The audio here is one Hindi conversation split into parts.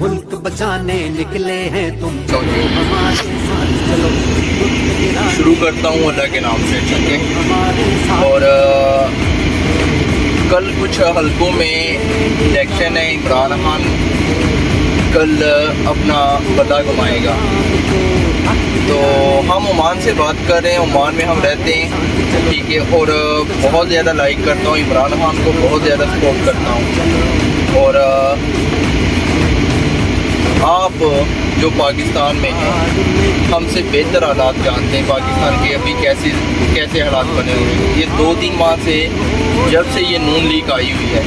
मुल्क बचाने निकले हैं तुम। चलो शुरू करता हूँ अल्लाह के नाम से, ठीक है? और कल कुछ हलकों में इलेक्शन है, इमरान खान कल अपना बदला घुमाएगा। तो हम ओमान से बात कर रहे हैं, ओमान में हम रहते हैं, ठीक है? और बहुत ज़्यादा लाइक करता हूँ, इमरान खान को बहुत ज़्यादा सपोर्ट करता हूँ। और आप जो पाकिस्तान में हैं, हमसे बेहतर हालात जानते हैं पाकिस्तान के अभी कैसे कैसे हालात बने हुए हैं। ये दो तीन माह से जब से ये नून लीक आई हुई है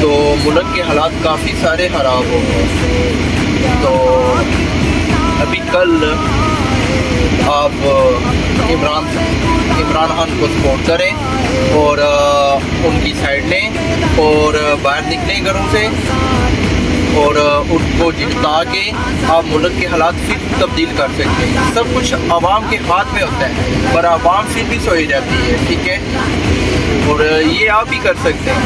तो मुल्क के हालात काफ़ी सारे ख़राब हो गए तो अभी कल आप इमरान इमरान खान को सपोर्ट करें और उनकी साइड लें और बाहर निकलें घरों से और उनको जिता के आप मुल्क के हालात फिर तब्दील कर सकते हैं। सब कुछ आवाम के हाथ में होता है, पर आवाम फिर भी सोई रहती है, ठीक है? और ये आप भी कर सकते हैं।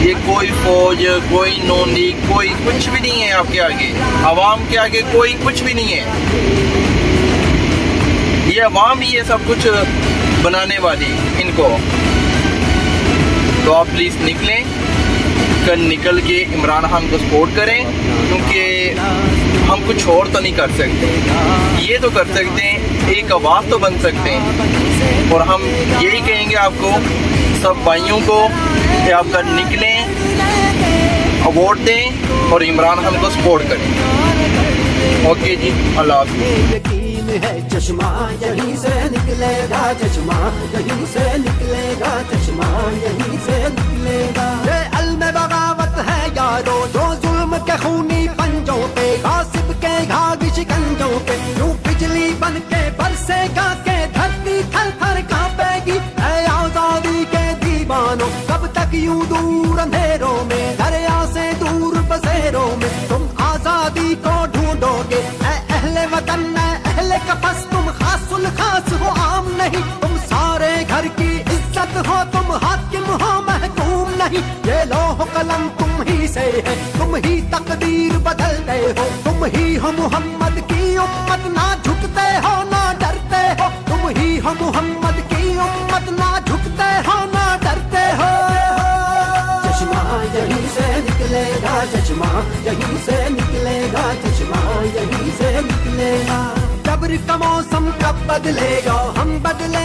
ये कोई फौज, कोई नॉन लीग कोई कुछ भी नहीं है आपके आगे। आवाम के आगे कोई कुछ भी नहीं है। ये आवाम ही ये सब कुछ बनाने वाली इनको। तो आप प्लीज़ निकलें, कल निकल के इमरान खान को सपोर्ट करें, क्योंकि हम कुछ और तो नहीं कर सकते। ये तो कर सकते हैं, एक आवाज़ तो बन सकते हैं। और हम यही कहेंगे आपको, सब भाइयों को कि आप कल निकलें वोट दें और इमरान खान को सपोर्ट करें। ओके जी, अल्लाह चश्मा, यहीं से निकलेगा चश्मा, यहीं से निकलेगा चश्मा, यहीं खूनी पंजों पे, गासिब के घाघ शिकंजों पे, यूँ बिजली बन के बरसेगा के धरती थर थर कांपेगी। आज़ादी के दीवानों, कब तक यूँ दूर अंधेरों में, दरिया से दूर बसेरों में, तुम आज़ादी को ढूंढोगे। अहले वतन अहले कफस तुम खासुल खास हो, आम नहीं। तुम सारे घर की इज़्ज़त हो, तुम हाकिम हो, महकूम नहीं। ये लोह कलम तुम ही से है तुम ही हो मोहम्मद की उम्मत, ना झुकते हो, ना डरते हो। तुम ही हो मोहम्मद की उम्मत, ना झुकते हो, ना डरते हो। चश्मा यहीं से निकलेगा, चश्मा यहीं से निकलेगा, चश्मा यहीं से निकलेगा। जबर का मौसम कब बदलेगा, हम बदलेंगे।